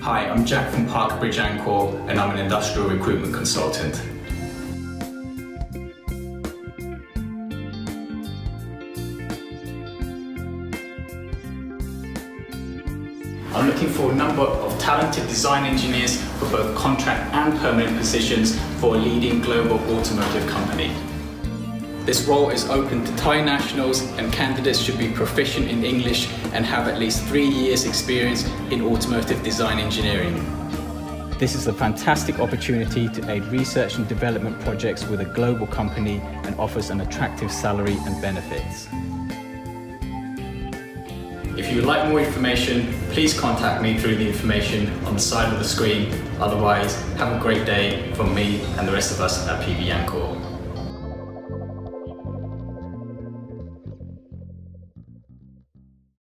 Hi, I'm Jak from Parker Bridge Ancor and I'm an industrial recruitment consultant. I'm looking for a number of talented design engineers for both contract and permanent positions for a leading global automotive company. This role is open to Thai nationals and candidates should be proficient in English and have at least three years experience in automotive design engineering. This is a fantastic opportunity to aid research and development projects with a global company and offers an attractive salary and benefits. If you would like more information, please contact me through the information on the side of the screen. Otherwise, have a great day from me and the rest of us at PB Ancor.